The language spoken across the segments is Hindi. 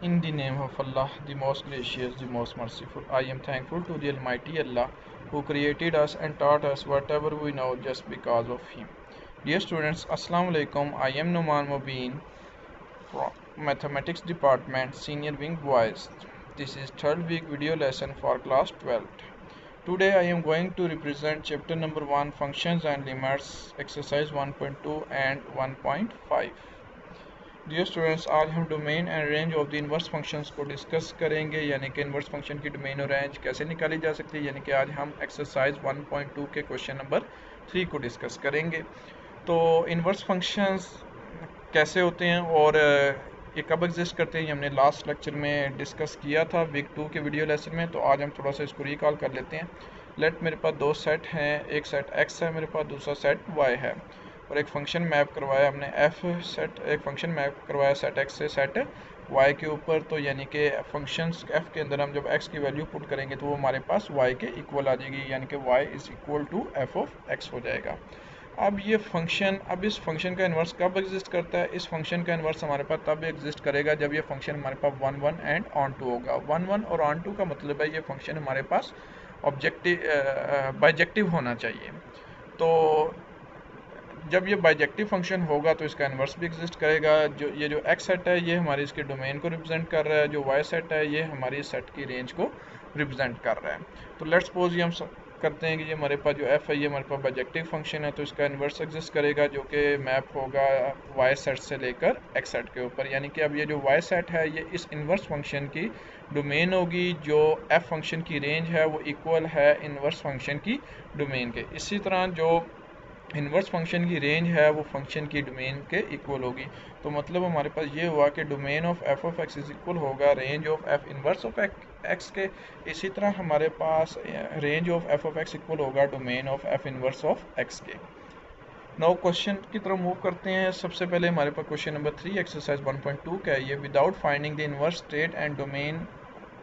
In the name of Allah, the most gracious, the most merciful, I am thankful to the Almighty Allah who created us and taught us whatever we know just because of Him. Dear students, Assalamu alaikum. I am Numan Mubin from Mathematics Department, Senior Wing Boys. This is third week video lesson for class 12. Today I am going to represent chapter number 1 functions and limits exercise 1.2 and 1.5. Dear students आज हम domain and range of the inverse functions को डिस्कस करेंगे, यानी कि इन्वर्स फ़ंक्शन की डोमेन और रेंज कैसे निकाली जा सकती है, यानी कि आज हम एक्सरसाइज 1.2 के क्वेश्चन नंबर थ्री को डिस्कस करेंगे। तो इन्वर्स फ़ंक्शंस कैसे होते हैं और ये कब एग्जिस्ट करते हैं, ये हमने लास्ट लेक्चर में डिस्कस किया था वीक टू के वीडियो लेसन में तो आज हम थोड़ा सा इसको रिकॉल कर लेते हैं। लेट मेरे पास दो सेट हैं, एक सेट एक्स है, मेरे पास दूसरा सेट वाई है। और एक फ़ंक्शन मैप करवाया हमने एफ़ सेट एक फ़ंक्शन मैप करवाया सेट एक्स से सेट वाई के ऊपर तो यानी कि फ़ंक्शंस एफ़ के अंदर हम जब एक्स की वैल्यू पुट करेंगे तो वो हमारे पास वाई के इक्वल आ जाएगी, यानी कि Y is equal to F of X हो जाएगा। अब ये फ़ंक्शन अब इस फ़ंक्शन का इन्वर्स कब एग्जिस्ट करता है? इस फ़ंक्शन का इन्वर्स हमारे पास तब एग्जिस्ट करेगा जब ये फ़ंक्शन हमारे पास one one and onto होगा। वन वन और ऑन टू का मतलब है ये फ़ंक्शन हमारे पास ऑब्जेक्टिव बाइजेक्टिव होना चाहिए। तो जब ये बाइजेक्टिव फ़ंक्शन होगा तो इसका इन्वर्स भी एग्जिस्ट करेगा। जो, ये जो एक्स सेट है, ये हमारी इसके डोमेन को रिप्रेजेंट कर रहा है। जो वाई सेट है, ये हमारी सेट की रेंज को रिप्रेजेंट कर रहा है। तो लेट्स सपोज़ ये हम करते हैं कि ये हमारे पास जो एफ़ है, ये हमारे पास बाइजेक्टिव फ़ंक्शन है तो इसका इन्वर्स एग्जिस्ट करेगा, जो कि मैप होगा वाई सेट से लेकर एक्स सेट के ऊपर। यानी कि अब ये जो वाई सेट है, ये इस इन्वर्स फ़ंक्शन की डोमेन होगी, जो एफ़ फ़ंक्शन की रेंज है, वो इक्वल है इन्वर्स फ़ंक्शन की डोमेन के। इसी तरह जो इन्वर्स फ़ंक्शन की रेंज है, वो फ़ंक्शन की डोमेन के इक्वल होगी। तो मतलब हमारे पास ये हुआ कि domain of F of X is equal होगा, range of F inverse of X के। इसी तरह हमारे पास range of F of X equal होगा, domain of F inverse of X के। नौ क्वेश्चन की तरफ़ मूव करते हैं। सबसे पहले हमारे पास क्वेश्चन नंबर थ्री एक्सरसाइज 1.2 का है? ये without finding the inverse state and domain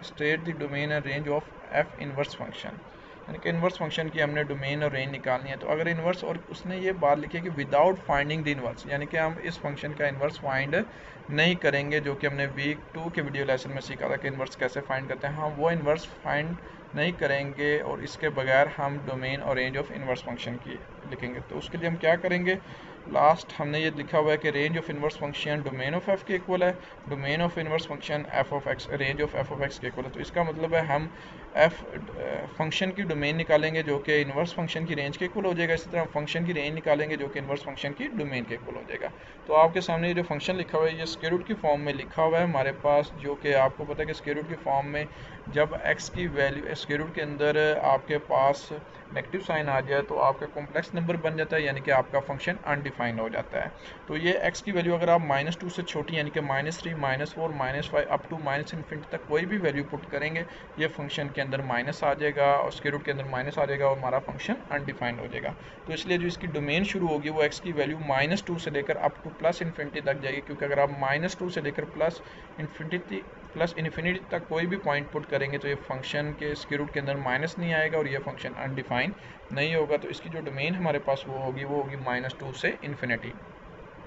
state the domain and range of F inverse function यानी कि इन्वर्स फ़ंक्शन की हमने डोमेन और रेंज निकालनी है तो अगर इन्वर्स और उसने ये बात लिखी है कि विदाउट फाइंडिंग द इन्वर्स यानी कि हम इस फ़ंक्शन का इन्वर्स फाइंड नहीं करेंगे, जो कि हमने वीक टू के वीडियो लेसन में सीखा था कि इन्वर्स कैसे फाइंड करते हैं, हम वो इन्वर्स फाइंड नहीं करेंगे और इसके बगैर हम डोमेन और रेंज ऑफ़ इन्वर्स फ़ंक्शन की लिखेंगे। तो उसके लिए हम क्या करेंगे? लास्ट हमने ये लिखा हुआ है कि range of inverse function domain of F के इक्वल है domain of inverse function F of X range of F of X के इक्वल है। तो इसका मतलब है हम एफ़ फ़ंक्शन की डोमेन निकालेंगे जो कि इन्वर्स फ़ंक्शन की रेंज के इक्वल हो जाएगा। इसी तरह फ़ंक्शन की रेंज निकालेंगे जो कि इन्वर्स फ़ंक्शन की डोमेन के इक्वल हो जाएगा। तो आपके सामने जो फ़ंक्शन लिखा हुआ है, ये स्केरूट की फॉर्म में लिखा हुआ है। हमारे पास जो कि आपको पता है कि स्केरूट की फॉर्म में जब एक्स की वैल्यू स्केरूट के अंदर आपके पास नेगेटिव साइन आ जाए तो आपका कॉम्प्लेक्स नंबर बन जाता है, यानी कि आपका फ़ंक्शन अनडिफाइंड हो जाता है। तो ये एक्स की वैल्यू अगर आप माइनस टू से छोटी, यानी कि minus three minus four minus five up to minus infinity तक कोई भी वैल्यू पुट करेंगे, ये फ़ंक्शन के अंदर माइनस आ जाएगा और स्केयर रूट के अंदर माइनस आ जाएगा, और हमारा फ़ंक्शन अनडिफाइंड हो जाएगा। तो इसलिए जो इसकी डोमेन शुरू होगी, वो एक्स की वैल्यू माइनस टू से लेकर अप टू प्लस इन्फिनिटी तक जाएगी, क्योंकि अगर आप माइनस टू से लेकर प्लस इन्फिनिटी प्लस इन्फिनिटी तक कोई भी पॉइंट पुट करेंगे तो ये फ़ंक्शन के इसके रूट के अंदर माइनस नहीं आएगा और ये फ़ंक्शन अनडिफाइन नहीं होगा। तो इसकी जो डोमेन हमारे पास वो होगी वो होगी माइनस टू से इन्फिनिटी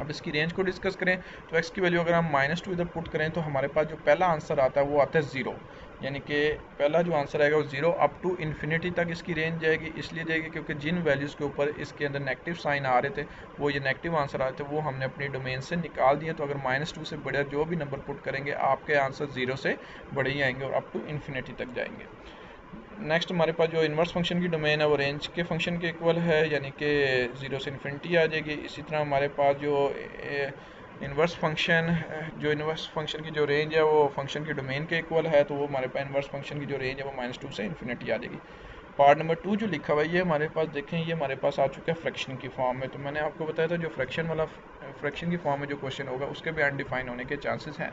अब इसकी रेंज को डिस्कस करें तो एक्स की वैल्यू अगर हम माइनस टू इधर पुट करें तो हमारे पास जो पहला आंसर आता है, वो आता है ज़ीरो यानी कि पहला जो आंसर आएगा वो ज़ीरो अप टू इन्फिनिटी तक इसकी रेंज जाएगी, इसलिए जाएगी क्योंकि जिन वैल्यूज़ के ऊपर इसके अंदर नेगेटिव साइन आ रहे थे, वो ये नेगेटिव आंसर आ रहे थे, वो हमने अपनी डोमेन से निकाल दिए तो अगर माइनस टू से बड़े जो भी नंबर पुट करेंगे, आपके आंसर ज़ीरो से बड़े ही आएँगे और अप टू इन्फिनिटी तक जाएँगे। नेक्स्ट हमारे पास जो इन्वर्स फ़ंक्शन की डोमेन है, वो रेंज के फ़ंक्शन के इक्वल है, यानी कि ज़ीरो से इन्फिनिटी आ जाएगी। इसी तरह हमारे पास जो इन्वर्स फ़ंक्शन, जो इन्वर्स फ़ंक्शन की जो रेंज है, वो फ़ंक्शन की डोमेन के इक्वल है तो वो हमारे पास इन्वर्स फ़ंक्शन की जो रेंज है, वो माइनस टू से इन्फिनिटी आ जाएगी। पार्ट नंबर टू जो लिखा हुआ है, ये हमारे पास देखें, ये हमारे पास आ चुका है फ्रैक्शन की फॉर्म में। तो मैंने आपको बताया था, जो फ्रैक्शन वाला फ्रैक्शन की फॉर्म में जो क्वेश्चन होगा, उसके भी अनडिफाइन होने के चांसेस हैं।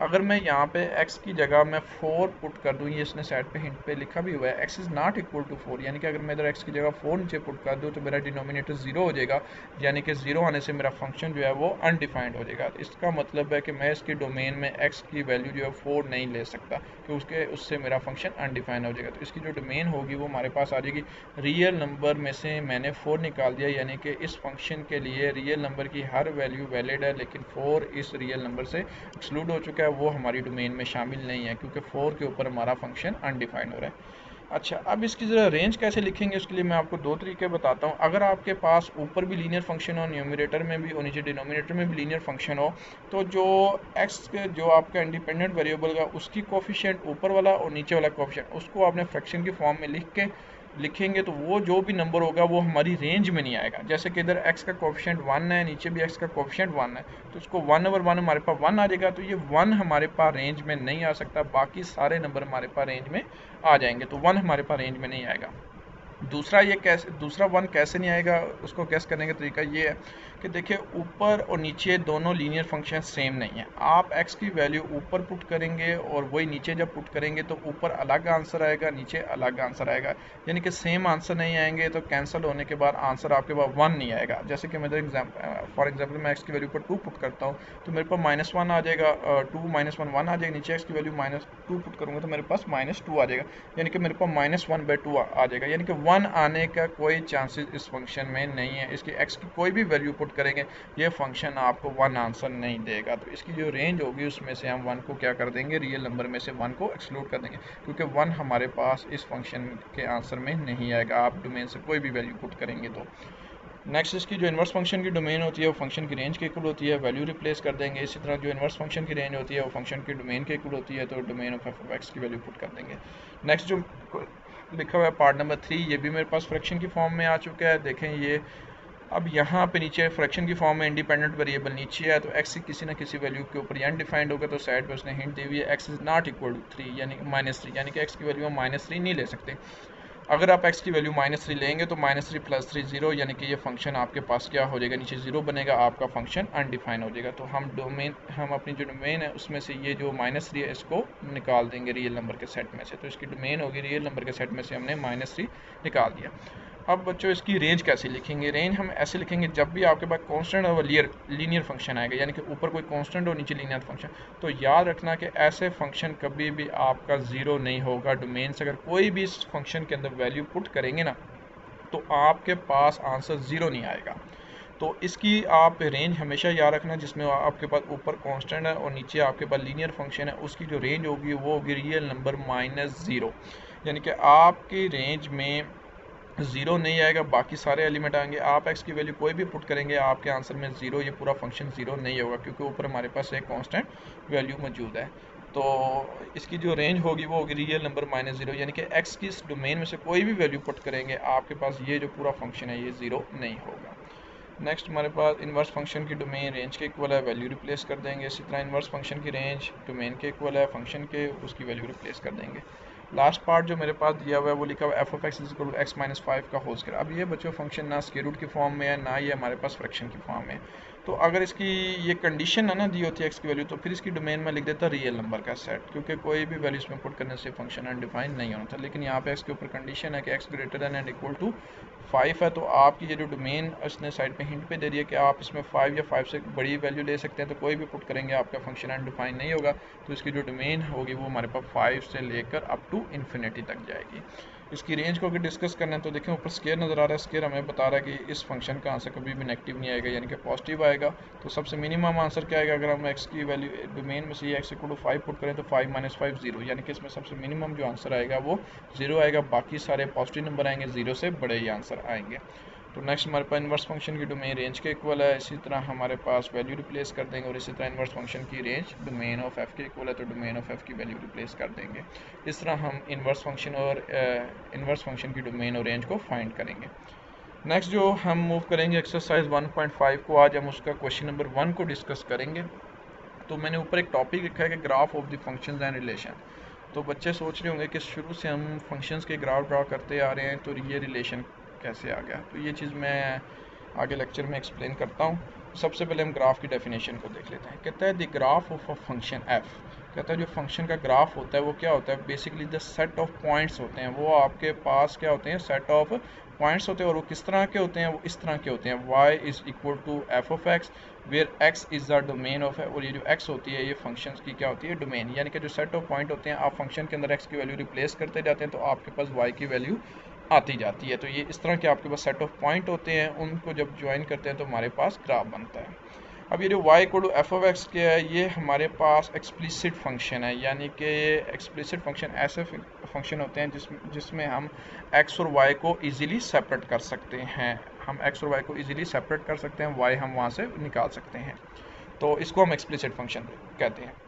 अगर मैं यहाँ पे x की जगह मैं फोर पुट कर दूँ, ये इसने साइड पे हिंट पे लिखा भी हुआ है, x is not equal to four यानी कि अगर मैं इधर x की जगह फोर नीचे पुट कर दूँ तो मेरा डिनोमिनेटर ज़ीरो हो जाएगा, यानी कि ज़ीरो आने से मेरा फ़ंक्शन जो है वो अनडिफाइंड हो जाएगा। इसका मतलब है कि मैं इसकी डोमेन में एक्स की वैल्यू जो है फोर नहीं ले सकता, कि उसके, उससे मेरा फ़ंक्शन अनडिफाइंड हो जाएगा। तो इसकी जो डोमेन होगी, वो हमारे पास आ जाएगी। रियल नंबर में से मैंने फोर निकाल दिया, यानी कि इस फ़ंक्शन के लिए रियल नंबर की हर वैल्यू वैलिड है, लेकिन फोर इस रियल नंबर से एक्सक्लूड हो चुका है, वो हमारी डोमेन में शामिल नहीं है, क्योंकि फोर के ऊपर हमारा फ़ंक्शन अनडिफाइंड हो रहा है। अच्छा अब इसकी ज़रा रेंज कैसे लिखेंगे, उसके लिए मैं आपको दो तरीके बताता हूँ। अगर आपके पास ऊपर भी लीनियर फ़ंक्शन हो न्यूमिनेटर में भी और नीचे डिनोमिनेटर में भी लीनियर फ़ंक्शन हो तो जो एक्स के, जो आपका इंडिपेंडेंट वेरिएबल का उसकी कोफिशिएंट ऊपर वाला और नीचे वाला कोफिशिएंट उसको आपने फ्रैक्शन की फॉर्म में लिख के लिखेंगे तो वो जो भी नंबर होगा वो हमारी रेंज में नहीं आएगा। जैसे कि इधर एक्स का कोफिशेंट वन है, नीचे भी एक्स का कोफिशेंट वन है तो उसको वन ओवर वन हमारे पास वन आ जाएगा तो ये वन हमारे पास रेंज में नहीं आ सकता, बाकी सारे नंबर हमारे पास रेंज में आ जाएँगे तो वन हमारे पास रेंज में नहीं आएगा। दूसरा ये कैसे, दूसरा वन कैसे नहीं आएगा, उसको गैस करने का तरीका ये है कि देखिए, ऊपर और नीचे दोनों लीनियर फ़ंक्शन सेम नहीं है। आप x की वैल्यू ऊपर पुट करेंगे और वही नीचे जब पुट करेंगे तो ऊपर अलग आंसर आएगा, नीचे अलग आंसर आएगा। यानी कि सेम आंसर नहीं आएँगे तो कैंसिल होने के बाद आंसर आपके पास वन नहीं आएगा। जैसे कि मैं एग्ज़ाम्पल फॉर एग्ज़ाम्पल मैं एक्स की वैल्यू पर टू पुट करता हूँ तो मेरे पास माइनस वन आ जाएगा टू माइनस वन वन आ जाएगा। नीचे एक्स की वैल्यू माइनस टू पुट करूँगा तो मेरे पास माइनस टू आ जाएगा। यानी कि मेरे पास माइनस वन बाई टू आ जाएगा। यानी कि वन आने का कोई चांसेस इस फ़ंक्शन में नहीं है। इसकी एक्स की कोई भी वैल्यू करेंगे, ये फ़ंक्शन आपको वन आंसर नहीं देगा। तो इसकी जो रेंज होगी, उसमें से हम वन को क्या कर देंगे? रियल नंबर में से वन को एक्सक्लूड कर देंगे, क्योंकि वन हमारे पास इस फ़ंक्शन के आंसर में नहीं आएगा। आप डोमेन से कोई भी वैल्यू पुट करेंगे तो। नेक्स्ट इसकी जो इन्वर्स फ़ंक्शन की डोमेन होती है, वो फ़ंक्शन की रेंज के इक्वल होती है वैल्यू रिप्लेस कर देंगे। इसी तरह जो इन्वर्स फ़ंक्शन की रेंज होती है, वो फ़ंक्शन की डोमेन के इक्वल होती है तो डोमेन ऑफ़ एफ़ एक्स की वैल्यू पुट कर देंगे। नेक्स्ट जो लिखा हुआ है पार्ट नंबर थ्री ये भी मेरे पास फ्रैक्शन की फॉर्म में आ चुका है। देखें, ये अब यहाँ पे नीचे फ्रैक्शन की फॉर्म में इंडिपेंडेंट वेरिएबल नीचे है तो एक्स किसी ना किसी वैल्यू के ऊपर अनडिफाइंड होगा तो साइड पे उसने हिंट दी हुई है X is not equal to three यानी माइनस थ्री यानी कि एक्स की वैल्यू हम माइनस थ्री नहीं ले सकते। अगर आप एक्स की वैल्यू माइनस थ्री लेंगे तो minus three plus three zero यानी कि ये फ़ंक्शन आपके पास क्या हो जाएगा? नीचे ज़ीरो बनेगा, आपका फ़ंक्शन अनडिफाइन हो जाएगा। तो हम डोमेन हम अपनी जो डोमेन है, उसमें से ये जो माइनस थ्री है, इसको निकाल देंगे रियल नंबर के सेट में से। तो इसकी डोमेन होगी रियल नंबर के सेट में से हमने माइनस थ्री निकाल दिया। अब बच्चों, इसकी रेंज कैसे लिखेंगे? रेंज हम ऐसे लिखेंगे, जब भी आपके पास कांस्टेंट और लियर लीनियर फ़ंक्शन आएगा, यानी कि ऊपर कोई कांस्टेंट और नीचे लीनियर फ़ंक्शन तो याद रखना कि ऐसे फ़ंक्शन कभी भी आपका ज़ीरो नहीं होगा। डोमेन से अगर कोई भी इस फ़ंक्शन के अंदर वैल्यू पुट करेंगे ना तो आपके पास आंसर ज़ीरो नहीं आएगा। तो इसकी आप रेंज हमेशा याद रखना, जिसमें आपके पास ऊपर कांस्टेंट है और नीचे आपके पास लीनियर फ़ंक्शन है, उसकी जो रेंज होगी, वो होगी रियल नंबर माइनस ज़ीरो यानी कि आपकी रेंज में ज़ीरो नहीं आएगा, बाकी सारे एलिमेंट आएँगे। आप एक्स की वैल्यू कोई भी पुट करेंगे, आपके आंसर में ज़ीरो, ये पूरा फ़ंक्शन ज़ीरो नहीं होगा, क्योंकि ऊपर हमारे पास एक कांस्टेंट वैल्यू मौजूद है। तो इसकी जो रेंज होगी, वो होगी रियल नंबर माइनस ज़ीरो यानी कि एक्स की इस डोमेन में से कोई भी वैल्यू पुट करेंगे, आपके पास ये जो पूरा फ़ंक्शन है, ये ज़ीरो नहीं होगा। नेक्स्ट हमारे पास इन्वर्स फ़ंक्शन की डोमेन रेंज के इक्वल है वैल्यू रिप्लेस कर देंगे। इसी तरह इन्वर्स फ़ंक्शन की रेंज डोमेन के इक्वल है फ़ंक्शन के उसकी वैल्यू रिप्लेस कर देंगे। लास्ट पार्ट जो मेरे पास दिया हुआ है, वो लिखा हुआ है F of X X minus five का होल स्क्वायर। अब ये बच्चों फ़ंक्शन ना स्केयर रूट की फॉर्म में है, ना ये हमारे पास फ्रैक्शन की फॉर्म में तो अगर इसकी ये कंडीशन है ना दी होती है एक्स की वैल्यू तो फिर इसकी डोमेन में लिख देता रियल नंबर का सेट क्योंकि कोई भी वैल्यू इसमें पुट करने से फ़ंक्शन अनडिफाइंड नहीं होना था। लेकिन यहाँ पे एक्स के ऊपर कंडीशन है कि X greater than and equal to five है तो आपकी ये जो डोमेन उसने साइड पे हिंट पे दे दिया कि आप इसमें फाइव या फाइव से बड़ी वैल्यू ले सकते हैं तो कोई भी पुट करेंगे, आपका फ़ंक्शन अनडिफाइन नहीं होगा। तो इसकी जो डोमेन होगी, वो हमारे पास फाइव से लेकर अप टू इन्फिनिटी तक जाएगी। इसकी रेंज को अगर डिस्कस करना है तो देखें, ऊपर स्केयर नज़र आ रहा है। स्केयर हमें बता रहा है कि इस फ़ंक्शन का आंसर कभी भी नेगेटिव नहीं आएगा, यानी कि पॉजिटिव आएगा। तो सबसे मिनिमम आंसर क्या आएगा? अगर हम एक्स की वैल्यू डोमेन में से X equal to five put करें तो फाइव माइनस फाइव ज़ीरो यानी कि इसमें सबसे मिनिमम जो आंसर आएगा वो ज़ीरो आएगा। बाकी सारे पॉजिटिव नंबर आएँगे ज़ीरो से बड़े ही आंसर आएँगे। तो नेक्स्ट हमारे पास इन्वर्स फ़ंक्शन की डोमेन रेंज के इक्वल है, इसी तरह हमारे पास वैल्यू रिप्लेस कर देंगे और इसी तरह इन्वर्स फ़ंक्शन की रेंज डोमेन ऑफ़ एफ़ के इक्वल है तो डोमेन ऑफ़ एफ़ की वैल्यू रिप्लेस कर देंगे। इस तरह हम इन्वर्स फ़ंक्शन और इन्वर्स फ़ंक्शन की डोमेन और रेंज को फाइंड करेंगे। नेक्स्ट जो हम मूव करेंगे एक्सरसाइज 1.5 को, आज हम उसका क्वेश्चन नंबर वन को डिस्कस करेंगे। तो मैंने ऊपर एक टॉपिक लिखा है कि graph of the functions and relation तो बच्चे सोच रहे होंगे कि शुरू से हम फ़ंक्शंस के ग्राफ ड्रा करते आ रहे हैं तो ये रिलेशन कैसे आ गया? तो ये चीज़ मैं आगे लेक्चर में एक्सप्लेन करता हूँ। सबसे पहले हम ग्राफ की डेफिनेशन को देख लेते हैं। कहता है the graph of a function F कहता है, जो फ़ंक्शन का ग्राफ होता है, वो क्या होता है? Basically the set of points होते हैं। वो आपके पास क्या होते हैं? सेट ऑफ़ पॉइंट्स होते हैं। और वो किस तरह के होते हैं? वो इस तरह के होते हैं। Y is equal to F of X where x is the domain of है और ये जो x होती है, ये फ़ंक्शन की क्या होती है? डोमेन यानी कि जो सेट ऑफ़ पॉइंट होते हैं, आप फ़ंक्शन के अंदर x की वैल्यू रिप्लेस करते जाते हैं तो आपके पास y की वैल्यू आती जाती है। तो ये इस तरह के आपके पास सेट ऑफ़ पॉइंट होते हैं। उनको जब ज्वाइन करते हैं तो हमारे पास ग्राफ बनता है। अब ये जो y को टू एफ़ ओ एक्स के है, ये हमारे पास एक्सप्लिसिट फ़ंक्शन है। यानी कि ये एक्सप्लिसिट फ़ंक्शन ऐसे फ़ंक्शन होते हैं जिस जिसमें हम x और y को इजीली सेपरेट कर सकते हैं। हम x और y को इजीली सेपरेट कर सकते हैं। y हम वहाँ से निकाल सकते हैं। तो इसको हम एक्सप्लिसिट फ़ंक्शन कहते हैं।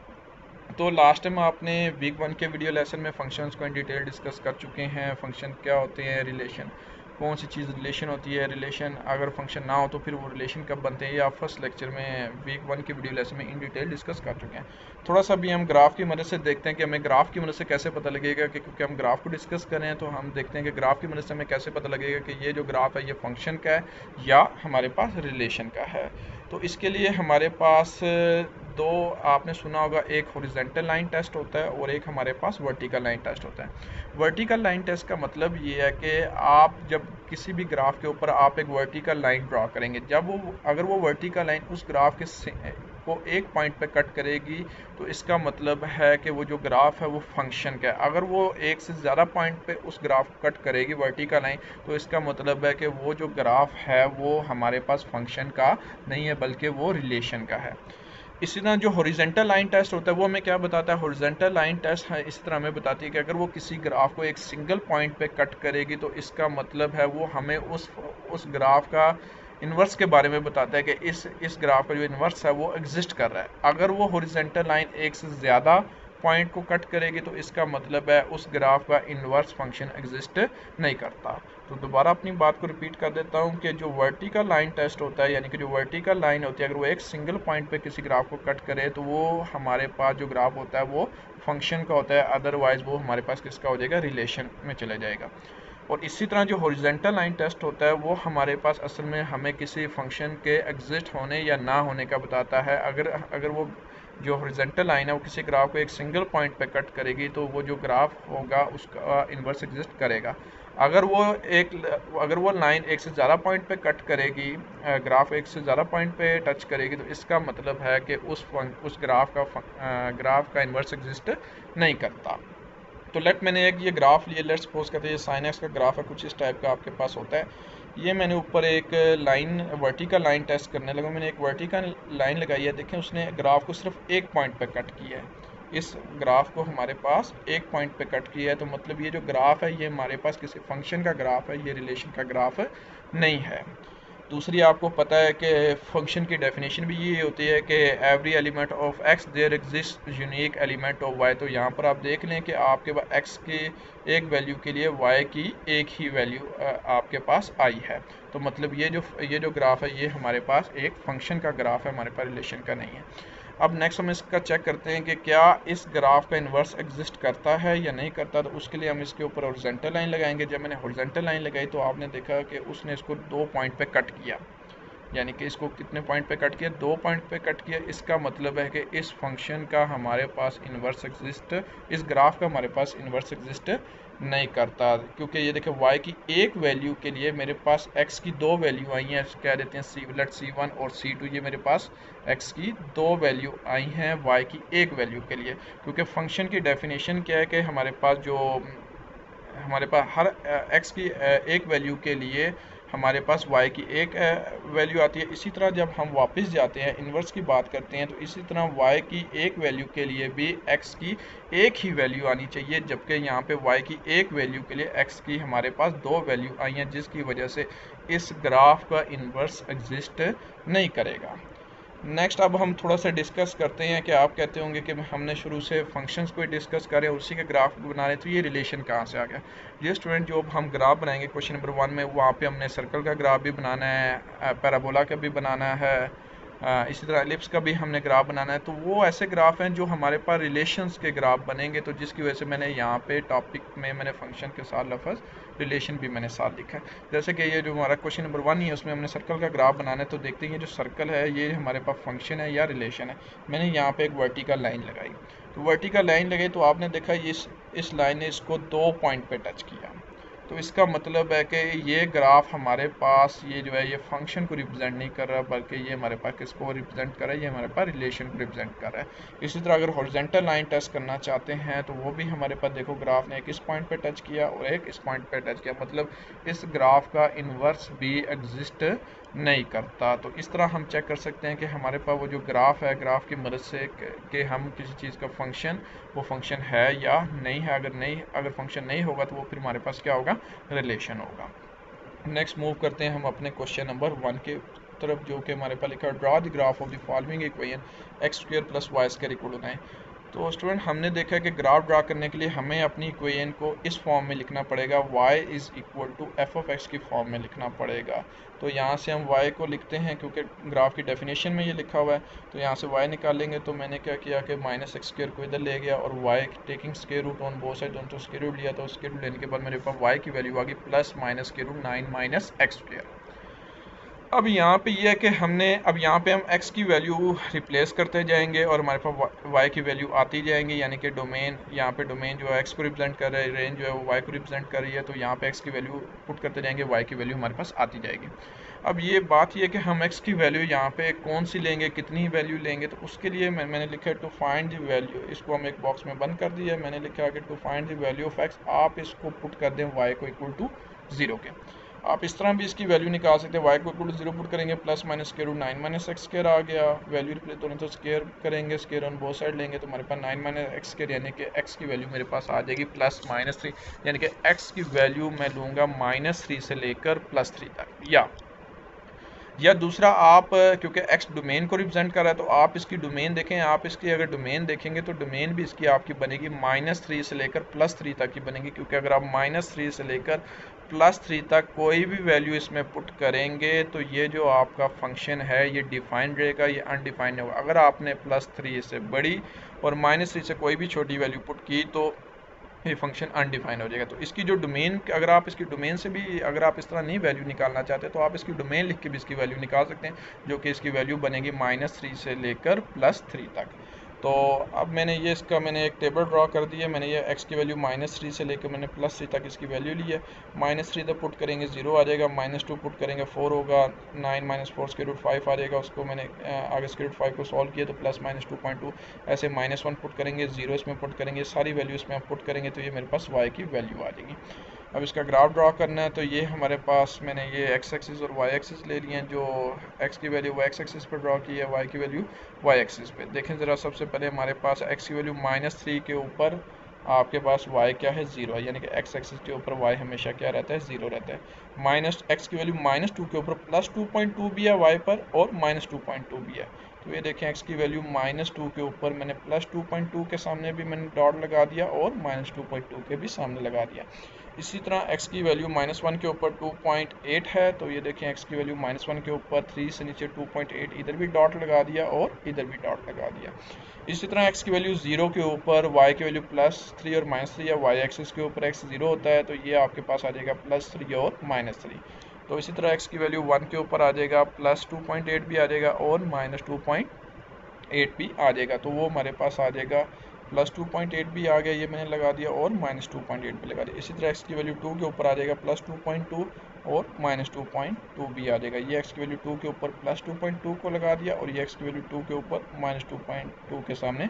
तो लास्ट टाइम आपने वीक वन के वीडियो लेसन में फ़ंक्शंस को इन डिटेल डिस्कस कर चुके हैं। फ़ंक्शन क्या होते हैं? रिलेशन कौन सी चीज़ रिलेशन होती है? रिलेशन अगर फ़ंक्शन ना हो तो फिर वो रिलेशन कब बनते हैं? ये आप फ़र्स्ट लेक्चर में वीक वन की वीडियो लेसन में इन डिटेल डिस्कस कर चुके हैं। थोड़ा सा भी हम ग्राफ की मदद से देखते हैं कि हमें ग्राफ की मदद से कैसे पता लगेगा कि क्योंकि हम ग्राफ को डिस्कस कर रहे हैं तो हम देखते हैं कि ग्राफ की मदद से हमें कैसे पता लगेगा कि ये जो ग्राफ है, ये फ़ंक्शन का है या हमारे पास रिलेशन का है। तो इसके लिए हमारे पास दो आपने सुना होगा, एक हॉरिजेंटल लाइन टेस्ट होता है और एक हमारे पास वर्टिकल लाइन टेस्ट होता है। वर्टिकल लाइन टेस्ट का मतलब ये है कि आप जब किसी भी ग्राफ के ऊपर आप एक वर्टिकल लाइन ड्रा करेंगे, जब वो, अगर वो वर्टिकल लाइन उस ग्राफ के को एक पॉइंट पे कट करेगी तो इसका मतलब है कि वो जो ग्राफ है वो फ़ंक्शन का है। अगर वो एक से ज़्यादा पॉइंट पे उस ग्राफ को कट करेगी वर्टिकल लाइन तो इसका मतलब है कि वो जो ग्राफ है वो हमारे पास फ़ंक्शन का नहीं है, बल्कि वो रिलेशन का है। इसी तरह जो हॉरिजेंटल लाइन टेस्ट होता है, वो हमें क्या बताता है? हॉरिजेंटल लाइन टेस्ट है, इसी तरह हमें बताती है कि अगर वो किसी ग्राफ को एक सिंगल पॉइंट पे कट करेगी तो इसका मतलब है वो हमें उस उस ग्राफ का इन्वर्स के बारे में बताता है कि इस इस ग्राफ का जो इन्वर्स है, वो एग्जिस्ट कर रहा है। अगर वो हॉरिजेंटल लाइन एक से ज़्यादा पॉइंट को कट करेगी तो इसका मतलब है उस ग्राफ का इन्वर्स फ़ंक्शन एग्जिस्ट नहीं करता। तो दोबारा अपनी बात को रिपीट कर देता हूँ कि जो वर्टिकल लाइन टेस्ट होता है, यानी कि जो वर्टिकल लाइन होती है, अगर वो एक सिंगल पॉइंट पे किसी ग्राफ को कट करे तो वो हमारे पास जो ग्राफ होता है, वो फ़ंक्शन का होता है अदरवाइज़ वो हमारे पास किसका हो जाएगा? रिलेशन में चले जाएगा। और इसी तरह जो हॉरिजेंटल लाइन टेस्ट होता है, वो हमारे पास असल में हमें किसी फ़ंक्शन के एग्जिस्ट होने या ना होने का बताता है। अगर अगर वो जो हॉरिजेंटल लाइन है, वो किसी ग्राफ को एक सिंगल पॉइंट पे कट करेगी तो वो जो ग्राफ होगा, उसका इन्वर्स एग्जिस्ट करेगा। अगर वो एक, अगर वो लाइन एक से ज़्यादा पॉइंट पे कट करेगी ग्राफ एक से ज़्यादा पॉइंट पे टच करेगी तो इसका मतलब है कि उस उस ग्राफ का ग्राफ का इन्वर्स एग्जिस्ट नहीं करता। तो लेट मैंने एक ये ग्राफ लिए लेट सपोज़ करते हैं साइन एक्स का ग्राफ है, कुछ इस टाइप का आपके पास होता है। ये मैंने ऊपर एक लाइन वर्टिकल लाइन टेस्ट करने लगा मैंने एक वर्टिकल लाइन लगाई है, देखें उसने ग्राफ को सिर्फ़ एक पॉइंट पर कट किया है। इस ग्राफ को हमारे पास एक पॉइंट पे कट किया है तो मतलब ये जो ग्राफ है, ये हमारे पास किसी फ़ंक्शन का ग्राफ है, ये रिलेशन का ग्राफ नहीं है। दूसरी आपको पता है कि फ़ंक्शन की डेफिनेशन भी ये होती है कि every element of X there exist unique element of Y तो यहाँ पर आप देख लें कि आपके पास एक्स के एक वैल्यू के लिए वाई की एक ही वैल्यू आपके पास आई है। तो मतलब ये जो ये जो ग्राफ है, ये हमारे पास एक फ़ंक्शन का ग्राफ है, हमारे पास रिलेशन का नहीं है। अब नेक्स्ट हम इसका चेक करते हैं कि क्या इस ग्राफ का इन्वर्स एग्जिस्ट करता है या नहीं करता तो उसके लिए हम इसके ऊपर हॉरिजेंटल लाइन लगाएँगे। जब मैंने हॉरिजेंटल लाइन लगाई तो आपने देखा कि उसने इसको दो पॉइंट पे कट किया। यानी कि इसको कितने पॉइंट पे कट किया? दो पॉइंट पे कट किया। इसका मतलब है कि इस फ़ंक्शन का हमारे पास इन्वर्स एग्जिस्ट इस ग्राफ का हमारे पास इन्वर्स एग्जिस्ट नहीं करता। क्योंकि ये देखें y की एक वैल्यू के लिए मेरे पास x की दो वैल्यू आई हैं। कह देते हैं सी लेट सी वन और सी टू ये मेरे पास x की दो वैल्यू आई हैं, y की एक वैल्यू के लिए। क्योंकि फ़ंक्शन की डेफिनेशन क्या है कि हमारे पास जो, हमारे पास हर x की एक वैल्यू के लिए हमारे पास y की एक वैल्यू आती है। इसी तरह जब हम वापस जाते हैं इन्वर्स की बात करते हैं तो इसी तरह y की एक वैल्यू के लिए भी x की एक ही वैल्यू आनी चाहिए, जबकि यहाँ पे y की एक वैल्यू के लिए x की हमारे पास दो वैल्यू आई हैं, जिसकी वजह से इस ग्राफ का इन्वर्स एग्जिस्ट नहीं करेगा। नेक्स्ट अब हम थोड़ा सा डिस्कस करते हैं कि आप कहते होंगे कि हमने शुरू से फ़ंक्शंस को डिस्कस करें, उसी के ग्राफ बना रहे तो ये रिलेशन कहाँ से आ गया? ये स्टूडेंट जो हम ग्राफ बनाएँगे क्वेश्चन नंबर वन में, वहाँ पे हमने सर्कल का ग्राफ भी बनाना है पैराबोला का भी बनाना है इसी तरह एलिप्स का भी हमने ग्राफ बनाना है तो वो ऐसे ग्राफ हैं जो हमारे पास रिलेशंस के ग्राफ बनेंगे तो जिसकी वजह से मैंने यहाँ पे टॉपिक में, मैंने फ़ंक्शन के साथ लफज रिलेशन भी मैंने साथ लिखा है। जैसे कि ये जो हमारा क्वेश्चन नंबर वन ही है, उसमें हमने सर्कल का ग्राफ बनाना है तो देखते हैं ये जो सर्कल है, ये हमारे पास फ़ंक्शन है या रिलेशन है। मैंने यहाँ पर एक वर्टिकल लाइन लगाई। तो वर्टिकल लाइन लगाई तो आपने देखा इस इस लाइन ने इसको दो पॉइंट पर टच किया। तो इसका मतलब है कि ये ग्राफ हमारे पास, ये जो है, ये फ़ंक्शन को रिप्रेजेंट नहीं कर रहा, बल्कि ये हमारे पास किसको रिप्रेजेंट कर रहा है? ये हमारे पास रिलेशन को रिप्रेजेंट कर रहा है। इसी तरह अगर हॉरिजेंटल लाइन टच करना चाहते हैं तो वो भी हमारे पास देखो, ग्राफ ने एक इस पॉइंट पे टच किया और एक इस पॉइंट पे टच किया। मतलब इस ग्राफ का इन्वर्स भी एग्जिस्ट नहीं करता। तो इस तरह हम चेक कर सकते हैं कि हमारे पास वो जो ग्राफ है, ग्राफ की मदद से कि हम किसी चीज़ का फ़ंक्शन वो फ़ंक्शन है या नहीं है। अगर नहीं, अगर फ़ंक्शन नहीं होगा तो वो फिर हमारे पास क्या होगा? रिलेशन होगा। नेक्स्ट मूव करते हैं हम अपने क्वेश्चन नंबर वन के तरफ़, जो कि हमारे पास लिखा draw the graph of the following equation X square plus Y square equal to nine तो स्टूडेंट हमने देखा कि ग्राफ ड्रा करने के लिए हमें अपनी इक्वेशन को इस फॉर्म में लिखना पड़ेगा। Y is equal to F of X की फॉर्म में लिखना पड़ेगा। तो यहाँ से हम y को लिखते हैं क्योंकि ग्राफ की डेफिनेशन में ये लिखा हुआ है। तो यहाँ से y निकालेंगे तो मैंने क्या किया कि माइनस एक्स स्केयर को इधर ले गया और y taking square root on both side दोनों स्केयर रूट लिया तो स्केयर रूट लेने के बाद मेरे पास y की वैल्यू आ गई plus minus square root nine minus X square अब यहाँ पे ये है कि हमने अब यहाँ पे हम x की वैल्यू रिप्लेस करते जाएँगे और हमारे पास y की वैल्यू आती जाएँगी यानी कि डोमेन यहाँ पे डोमेन जो है x को रिप्रेजेंट कर रहा है रेंज जो है वो y को रिप्रेजेंट कर रही है तो यहाँ पे x की वैल्यू पुट करते जाएँगे y की वैल्यू हमारे पास आती जाएगी। अब ये बात ये कि हम x की वैल्यू यहाँ पे कौन सी लेंगे कितनी वैल्यू लेंगे तो उसके लिए मैं, मैंने लिखा है टू फाइंड दी वैल्यू इसको हम एक बॉक्स में बंद कर दिया मैंने लिखा कि to find the value of X आप इसको पुट कर दें वाई को इक्वल टू ज़ीरो के। आप इस तरह भी इसकी वैल्यू निकाल सकते हैं। वाई को इक्वल ज़ीरो पुट करेंगे plus minus square nine minus X square आ गया। वैल्यू रिप्लेस दोनों तो स्केयर करेंगे स्केयर ऑन बहुत साइड लेंगे तो हमारे पास नाइन माइनस एक्स स्केयर यानी कि एक्स की वैल्यू मेरे पास आ जाएगी प्लस माइनस थ्री यानी कि एक्स की वैल्यू मैं लूँगा माइनस थ्री से लेकर प्लस थ्री तक। या या दूसरा आप, क्योंकि एक्स डोमेन को रिप्रेजेंट कर रहा है तो आप इसकी डोमेन देखें, आप इसकी अगर डोमेन देखेंगे तो डोमेन भी इसकी आपकी बनेगी माइनस थ्री से लेकर प्लस थ्री तक की बनेगी, क्योंकि अगर आप माइनस थ्री से लेकर प्लस थ्री तक कोई भी वैल्यू इसमें पुट करेंगे तो ये जो आपका फ़ंक्शन है, ये डिफाइंड रहेगा, ये अनडिफाइंड होगा। अगर आपने प्लस थ्री से बड़ी और माइनस थ्री से कोई भी छोटी वैल्यू पुट की तो ये फ़ंक्शन अनडिफाइन हो जाएगा। तो इसकी जो डोमेन अगर आप इसकी डोमेन से भी, अगर आप इस तरह नहीं वैल्यू निकालना चाहते तो आप इसकी डोमेन लिख के भी इसकी वैल्यू निकाल सकते हैं, जो कि इसकी वैल्यू बनेगी माइनस थ्री से लेकर प्लस थ्री तक। तो अब मैंने ये इसका, मैंने एक टेबल ड्रा कर दिया मैंने ये एक्स की वैल्यू माइनस थ्री से लेकर मैंने प्लस थ्री तक इसकी वैल्यू ली है। माइनस थ्री तक पुट करेंगे ज़ीरो आ जाएगा। माइनस टू पुट करेंगे फोर होगा। Nine minus four square root five आ जाएगा। उसको मैंने आगे स्क्र रूट फाइव को सॉल्व किया तो plus minus two point two ऐसे माइनस वन पुट करेंगे ज़ीरो इसमें पुट करेंगे। सारी वैल्यू इसमें आप पुट करेंगे तो ये मेरे पास वाई की वैल्यू आ जाएगी। अब इसका ग्राफ ड्रा करना है तो ये हमारे पास मैंने ये एक्स एक्सिस और वाई एक्सिस ले लिए हैं, जो एक्स की वैल्यू वाई एक्स एक्सिस पर ड्रा की है वाई की वैल्यू वाई एक्सिस पे। देखें ज़रा सबसे पहले हमारे पास एक्स की वैल्यू माइनस थ्री के ऊपर आपके पास y क्या है? ज़ीरो है, यानी कि x एक्सिस के ऊपर y हमेशा क्या रहता है? ज़ीरो रहता है। माइनस एक्स की वैल्यू माइनस टू के ऊपर प्लस टू पॉइंट टू भी है y पर और माइनस टू पॉइंट टू भी है। तो ये देखें x की वैल्यू माइनस टू के ऊपर मैंने प्लस टू पॉइंट टू के सामने भी मैंने डॉट लगा दिया और माइनस टू पॉइंट टू के भी सामने लगा दिया। इसी तरह x की वैल्यू माइनस वन के ऊपर टू पॉइंट एट है तो ये देखें x की वैल्यू माइनस वन के ऊपर थ्री से नीचे टू पॉइंट एट इधर भी डॉट लगा दिया और इधर भी डॉट लगा दिया। इसी तरह x की वैल्यू ज़ीरो के ऊपर, y की वैल्यू प्लस थ्री और माइनस थ्री या y एक्सिस के ऊपर x ज़ीरो होता है तो ये आपके पास आ जाएगा प्लस थ्री और माइनस थ्री तो इसी तरह x की वैल्यू वन के ऊपर आ जाएगा प्लस टू पॉइंट एट भी आ जाएगा और माइनस टू पॉइंट एट भी आ जाएगा तो वो हमारे पास आ जाएगा प्लस टू पॉइंट एट भी आ गया, ये मैंने लगा दिया और माइनस टू पॉइंट एट भी लगा दिया। इसी तरह एक्स की वैल्यू टू के ऊपर आ जाएगा, प्लस टू पॉइंट टू और माइनस टू पॉइंट टू भी आ जाएगा। ये एक्स की वैल्यू टू के ऊपर प्लस टू पॉइंट टू को लगा दिया और ये एक्स की वैल्यू टू के ऊपर माइनस टू पॉइंट टू के सामने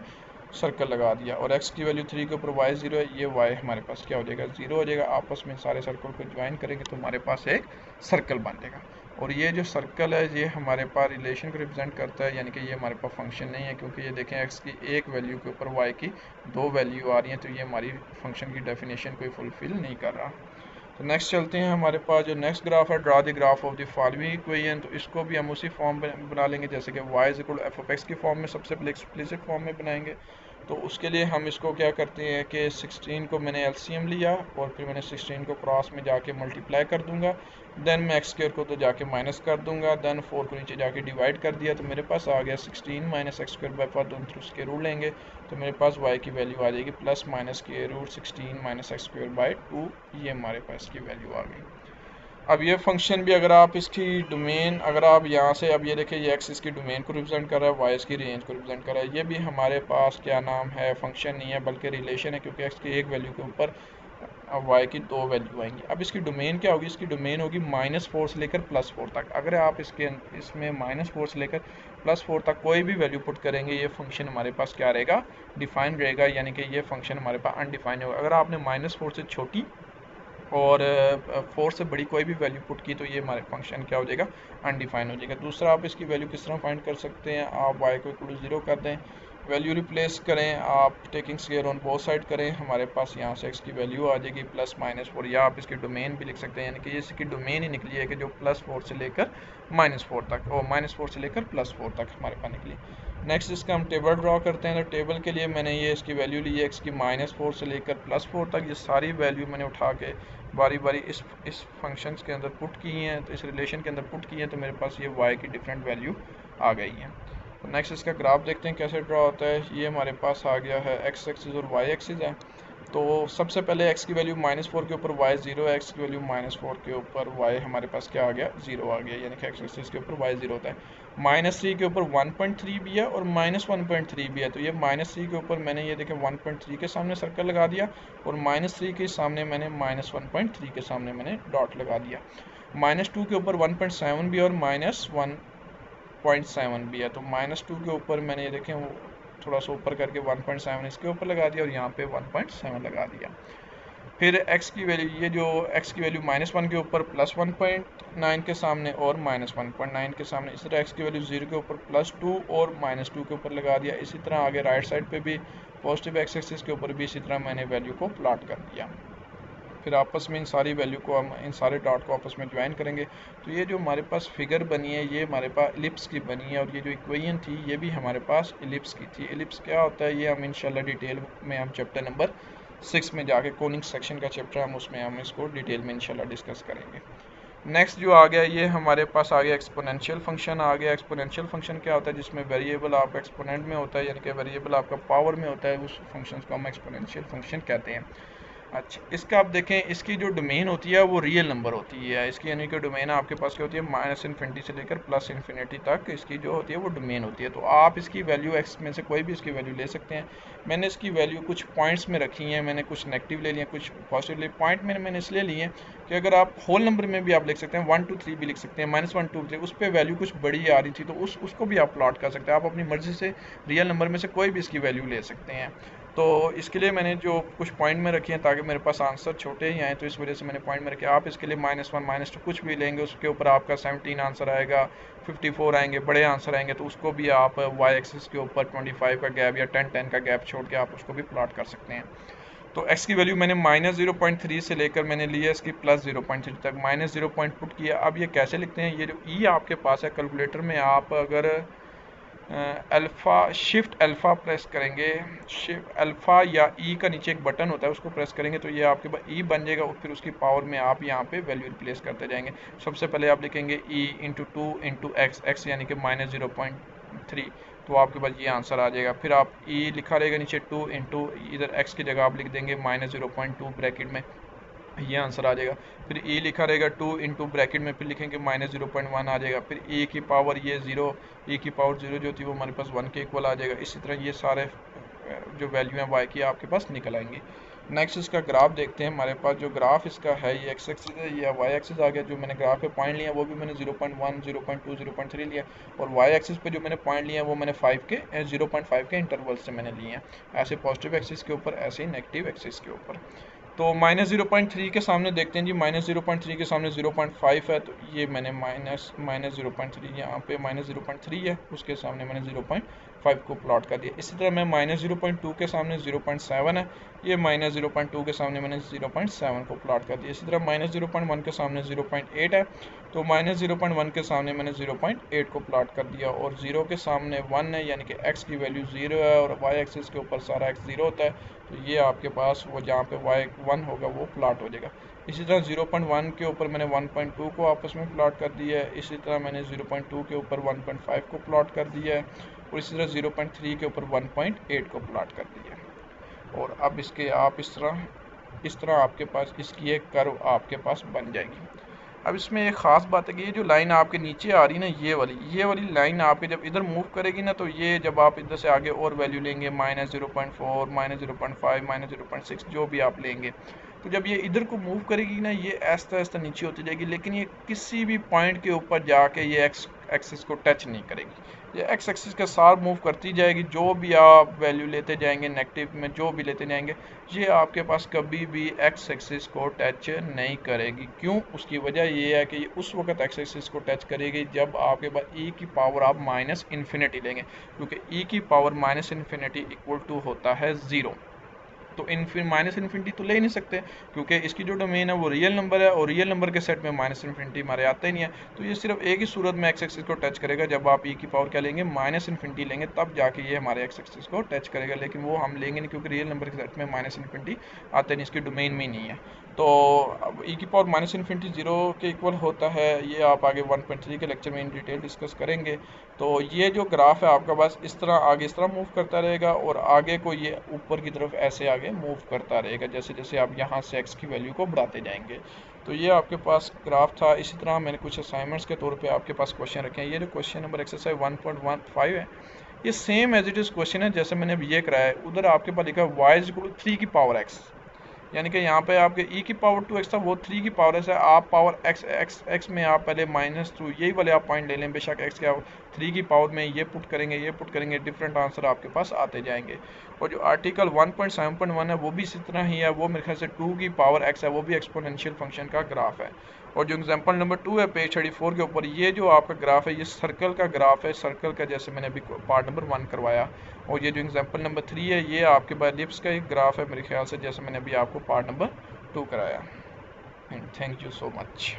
सर्कल लगा दिया। और एक्स की वैल्यू थ्री के ऊपर वाई ज़ीरो है, ये वाई हमारे पास क्या हो जाएगा? ज़ीरो हो जाएगा, आपस में सारे सर्कल को ज्वाइन करेंगे तो हमारे पास एक सर्कल बन जाएगा। और ये जो सर्कल है, ये हमारे पास रिलेशन को रिप्रेजेंट करता है, यानी कि ये हमारे पास फ़ंक्शन नहीं है, क्योंकि ये देखें एक्स की एक वैल्यू के ऊपर वाई की दो वैल्यू आ रही हैं तो ये हमारी फ़ंक्शन की डेफिनेशन कोई फुलफिल नहीं कर रहा। तो नेक्स्ट चलते हैं, हमारे पास जो नेक्स्ट ग्राफ है draw the graph of the following equation तो इसको भी हम उसी फॉर्म बना लेंगे, जैसे कि y is equal f of x की फॉर्म में, सबसे पहले एक्सप्लिसिट फॉर्म में बनाएँगे। तो उसके लिए हम इसको क्या करते हैं कि 16 को मैंने एलसीएम लिया और फिर मैंने 16 को क्रॉस में जाके मल्टीप्लाई कर दूँगा। देन मैं एक्स स्क्र को तो जाके माइनस कर दूँगा। देन फोर को नीचे जाके डिवाइड कर दिया। तो मेरे पास आ गया 16 minus x square by four दोनों थ्रू उसके रूट लेंगे। तो मेरे पास वाई की वैल्यू आ जाएगी प्लस माइनस के root sixteen minus x square by two ये हमारे पास की वैल्यू आ गई। अब ये फ़ंक्शन भी अगर आप इसकी डोमेन अगर आप यहाँ से, अब ये देखिए, ये एक्स इसकी डोमेन को रिप्रेजेंट कर रहा है वाई इसकी रेंज को रिप्रेजेंट कर रहा है। ये भी हमारे पास क्या नाम है? फ़ंक्शन नहीं है, बल्कि रिलेशन है, क्योंकि एक्स की एक वैल्यू के ऊपर, अब वाई की दो वैल्यू आएँगी। अब इसकी डोमेन क्या होगी? इसकी डोमेन होगी माइनस फोर से लेकर प्लस फोर तक। अगर आप इसके इसमें माइनस फोर से लेकर प्लस फोर तक कोई भी वैल्यू पुट करेंगे, ये फ़ंक्शन हमारे पास क्या रहेगा? डिफाइन रहेगा, यानी कि ये फ़ंक्शन हमारे पास अनडिफाइन होगा। अगर आपने माइनस फोर से छोटी और फोर से बड़ी कोई भी वैल्यू पुट की तो ये हमारे फ़ंक्शन क्या हो जाएगा? अनडिफाइन हो जाएगा। दूसरा, आप इसकी वैल्यू किस तरह फाइंड कर सकते हैं? आप वाई को इक्वल ज़ीरो कर दें। वैल्यू रिप्लेस करें। आप taking square on both side करें। हमारे पास यहाँ से एक्स की वैल्यू आ जाएगी प्लस माइनस फोर या आप इसकी डोमेन भी लिख सकते हैं। यानी कि ये इसकी डोमेन ही निकली है कि जो प्लस फोर से लेकर माइनस फोर तक। और माइनस फोर से लेकर प्लस फोर तक हमारे पास निकली। नेक्स्ट इसका हम टेबल ड्रॉ करते हैं। तो टेबल के लिए मैंने ये इसकी वैल्यू ली है। एक्स की माइनस फोर से लेकर प्लस फोर तक। ये सारी वैल्यू मैंने उठा के बारी बारी इस इस फ़ंक्शन के अंदर पुट की हैं तो इस रिलेशन के अंदर पुट की हैं तो मेरे पास ये वाई की डिफरेंट वैल्यू आ गई हैं। तो नेक्स्ट इसका ग्राफ देखते हैं, कैसे ड्रा होता है? ये हमारे पास आ गया है एक्स एक्सिस और वाई एक्सिस है। तो सबसे पहले x की वैल्यू माइनस फोर के ऊपर y ज़ीरो है एक्स की वैल्यू माइनस फोर के ऊपर y हमारे पास क्या आ गया? ज़ीरो आ गया, यानी कि एक्स एक्सिस के ऊपर y ज़ीरो होता है। माइनस थ्री के ऊपर वन पॉइंट थ्री भी है और माइनस वन पॉइंट थ्री भी है। तो ये माइनस थ्री के ऊपर मैंने ये देखें वन पॉइंट थ्री के सामने सर्कल लगा दिया और माइनस थ्री के सामने मैंने माइनस वन पॉइंट थ्री के सामने मैंने डॉट लगा दिया। माइनस टू के ऊपर वन पॉइंट सेवन भी है और माइनस वन पॉइंट सेवन भी है। तो माइनस टू के ऊपर मैंने ये देखें थोड़ा सा ऊपर करके 1.7 इसके ऊपर लगा दिया और यहाँ पे 1.7 लगा दिया। फिर x की वैल्यू ये जो x की वैल्यू माइनस वन के ऊपर प्लस वन पॉइंट नाइन के सामने और माइनस वन पॉइंट नाइन के सामने, इसी तरह x की वैल्यू ज़ीरो के ऊपर प्लस टू और माइनस टू के ऊपर लगा दिया। इसी तरह आगे राइट साइड पे भी पॉजिटिव एक्स एक्सिस के ऊपर भी इसी तरह मैंने वैल्यू को प्लॉट कर दिया। फिर आपस में इन सारी वैल्यू को हम, इन सारे डॉट को आपस में ज्वाइन करेंगे। तो ये जो हमारे पास फिगर बनी है, ये हमारे पास इलिप्स की बनी है और ये जो इक्वेशन थी, ये भी हमारे पास इलिप्स की थी। इलिप्स क्या होता है, ये हम इंशाल्लाह डिटेल में हम चैप्टर नंबर सिक्स में जाके कोनिंग सेक्शन का चैप्टर हम उसमें हम इसको डिटेल में इंशाल्लाह डिस्कस करेंगे। नेक्स्ट जो आ गया, ये हमारे पास आ गया एक्सपोनेंशियल फ़ंक्शन आ गया एक्सपोनेंशियल फ़ंक्शन क्या होता है, जिसमें वेरिएबल आप एक्सपोनेंट में होता है, यानी कि वेरिएबल आपका पावर में होता है, उस फ़ंक्शन को हम एक्सपोनेंशियल फ़ंक्शन कहते हैं। अच्छा इसका आप देखें, इसकी जो डोमेन होती है, वो रियल नंबर होती है। इसकी यानी कि डोमेन आपके पास क्या होती है? माइनस इन्फिनिटी से लेकर प्लस इन्फिनिटी तक इसकी जो होती है, वो डोमेन होती है। तो आप इसकी वैल्यू एक्स में से कोई भी इसकी वैल्यू ले सकते हैं। मैंने इसकी वैल्यू कुछ पॉइंट्स में रखी है, मैंने कुछ नेगेटिव ले लिए कुछ पॉजिटिव ले पॉइंट में मैंने इसलिए लिए हैं कि अगर आप होल नंबर में भी आप लिख सकते हैं वन टू थ्री भी लिख सकते हैं माइनस वन टू थ्री उस पर वैल्यू कुछ बड़ी आ रही थी तो उस उसको भी आप प्लॉट कर सकते हैं। आप अपनी मर्ज़ी से रियल नंबर में से कोई भी इसकी वैल्यू ले सकते हैं। तो इसके लिए मैंने जो कुछ पॉइंट में रखी हैं ताकि मेरे पास आंसर छोटे ही आए तो इस वजह से मैंने पॉइंट में रखे। आप इसके लिए माइनस वन माइनस टू कुछ भी लेंगे, उसके ऊपर आपका सेवनटीन आंसर आएगा फिफ्टी फोर आएँगे, बड़े आंसर आएँगे तो उसको भी आप वाई एक्सिस के ऊपर ट्वेंटी फाइव का गैप या टेन टेन का गैप छोड़ के आप उसको भी प्लाट कर सकते हैं। तो एक्स की वैल्यू मैंने माइनस ज़ीरो पॉइंट थ्री से लेकर मैंने लिया इसकी प्लस ज़ीरो पॉइंट थ्री तक। माइनस ज़ीरो पॉइंट पुट किया। अब ये कैसे लिखते हैं? ये जो ई e आपके पास है कैलकुलेटर में आप अगर अल्फ़ा शिफ्ट अल्फ़ा प्रेस करेंगे। शिफ्ट अल्फ़ा या ई e का नीचे एक बटन होता है, उसको प्रेस करेंगे तो ये आपके पास ई e बन जाएगा और फिर उसकी पावर में आप यहाँ पे वैल्यू रिप्लेस करते जाएँगे। सबसे पहले आप लिखेंगे e into two into x x यानी कि माइनस ज़ीरो पॉइंट थ्री तो आपके पास ये आंसर आ जाएगा। फिर आप ई e लिखा रहेगा नीचे टू इंटू इधर एक्स की जगह आप लिख देंगे minus zero point two bracket में। ये आंसर आ जाएगा। फिर e लिखा रहेगा टू इंटू ब्रैकेट में फिर लिखेंगे माइनस ज़ीरो पॉइंट वन आ जाएगा। फिर ए की पावर ये ज़ीरो ए की पावर ज़ीरो जो थी वो हमारे पास वन के इक्वल आ जाएगा। इसी तरह ये सारे जो वैल्यू हैं वाई की आपके पास निकल आएँगे। नेक्स्ट इसका ग्राफ देखते हैं। हमारे पास जो ग्राफ इसका है ये एक्स एक्सिस है ये वाई एक्सिस आ गया। जो मैंने ग्राफ पे पॉइंट लिया वो भी मैंने 0.1, 0.2, 0.3 लिया। और वाई एक्सिस पे जो मैंने पॉइंट लिया वो मैंने 5 के 0.5 के इंटरवल से मैंने लिए हैं। ऐसे पॉजिटिव एक्सिस के ऊपर ऐसे ही नेगेटिव एक्सिस के ऊपर। तो माइनस ज़ीरो पॉइंट थ्री के सामने देखते हैं जी, माइनस ज़ीरो पॉइंट थ्री के सामने ज़ीरो पॉइंट फाइव है तो ये मैंने minus minus zero point three यहाँ पे माइनस ज़ीरो पॉइंट थ्री है, उसके सामने मैंने ज़ीरो पॉइंट फाइव को प्लॉट कर दिया। इसी तरह मैं माइनस ज़ीरो पॉइंट टू के सामने ज़ीरो पॉइंट सेवन है। ये माइनस ज़ीरो पॉइंट टू के सामने मैंने ज़ीरो पॉइंट सेवन को प्लॉट कर दिया। इसी तरह माइनस ज़ीरो पॉइंट वन के सामने ज़ीरो पॉइंट एट है। तो माइनस ज़ीरो पॉइंट वन के सामने मैंने ज़ीरो पॉइंट एट को प्लॉट कर दिया और ज़ीरो के सामने वन है, यानी कि एक्स की वैल्यू ज़ीरो है और वाई एक्सिस के ऊपर सारा एक्स ज़ीरो होता है। तो ये आपके पास वो जहाँ पे वाई वन होगा, वो प्लॉट हो जाएगा। इसी तरह ज़ीरो पॉइंट वन के ऊपर मैंने वन पॉइंट टू को आपस में प्लॉट कर दिया है, इसी तरह मैंने ज़ीरो पॉइंट टू के ऊपर वन पॉइंट फाइव को प्लॉट कर दिया है और इसी तरह ज़ीरो पॉइंट थ्री के ऊपर वन पॉइंट एट को प्लॉट कर दिया है। और अब इसके आप इस तरह इस तरह आपके पास, इसकी एक कर्व आपके पास बन जाएगी। अब इसमें एक ख़ास बात है कि ये जो लाइन आपके नीचे आ रही है ना, ये वाली ये वाली लाइन आपके जब इधर मूव करेगी ना तो ये जब आप इधर से आगे और वैल्यू लेंगे minus zero point four minus zero point five minus zero point six जो भी आप लेंगे तो जब ये इधर को मूव करेगी ना, ये ऐसा ऐसा नीचे होती जाएगी, लेकिन ये किसी भी पॉइंट के ऊपर जाके ये एक्स एक्सिस को टच नहीं करेगी। ये एक्स एक्सिस के साथ मूव करती जाएगी, जो भी आप वैल्यू लेते जाएँगे नेगेटिव में जो भी लेते जाएँगे, ये आपके पास कभी भी एक्स एक्सिस को टच नहीं करेगी। क्यों? उसकी वजह ये है कि ये उस वक्त एक्स एक्सिस को टच करेगी जब आपके पास ई e की पावर आप माइनस इन्फिनिटी लेंगे, क्योंकि ई e की power minus infinity equal to होता है ज़ीरो तो इनफिन माइनस इन्फिनिटी तो ले ही नहीं सकते, क्योंकि इसकी जो डोमेन है वो रियल नंबर है, और रियल नंबर के सेट में माइनस इन्फिनिटी हमारे आते ही नहीं है। तो ये सिर्फ़ एक ही सूरत में एक्स एक्सिस को टच करेगा, जब आप ई e की पावर क्या लेंगे? माइनस इन्फिनिटी लेंगे, तब जाके ये हमारे एक्स एक्सिस को टच करेगा। लेकिन वो हम लेंगे नहीं, क्योंकि रियल नंबर के सेट में माइनस इन्फिनिटी आते नहीं, इसकी डोमेन में नहीं है। तो अब ई e की पावर माइनस इन्फिनिटी ज़ीरो के इक्वल होता है, ये आप आगे 1.3 के लेक्चर में इन डिटेल डिस्कस करेंगे। तो ये जो ग्राफ है आपका बस इस तरह आगे इस तरह मूव करता रहेगा और आगे को ये ऊपर की तरफ़ ऐसे आगे मूव करता रहेगा, जैसे जैसे आप यहाँ से एक्स की वैल्यू को बढ़ाते जाएँगे। तो ये आपके पास ग्राफ था, इसी तरह मैंने कुछ असाइनमेंट्स के तौर पर आपके पास क्वेश्चन रखे हैं। ये जो question number exercise one point one five है, ये same as it is question है, जैसे मैंने अभी ये कराया है। उधर आपके पास लिखा है वाई इज़ थ्री की पावर एक्स यानी कि यहाँ पे आपके e की पावर टू एक्स था वो थ्री की पावर है आप पावर x x x में आप पहले माइनस टू यही वाले आप पॉइंट ले लें, बेशक x के आप थ्री की पावर में ये पुट करेंगे, ये पुट करेंगे डिफरेंट आंसर आपके पास आते जाएँगे। और जो आर्टिकल 1.7.1 है, वो भी इसी तरह ही है, वो मेरे ख्याल से टू की पावर एक्स है, वो भी एक्सपोनशियल फ़ंक्शन का ग्राफ है। और जो एग्जांपल नंबर टू है पेज थर्टी फोर के ऊपर, ये जो आपका ग्राफ है, ये सर्कल का ग्राफ है सर्कल का जैसे मैंने अभी पार्ट नंबर वन करवाया। और ये जो एग्जांपल नंबर थ्री है, ये आपके पास लिप्स का एक ग्राफ है मेरे ख्याल से, जैसे मैंने अभी आपको पार्ट नंबर टू कराया। Thank you so much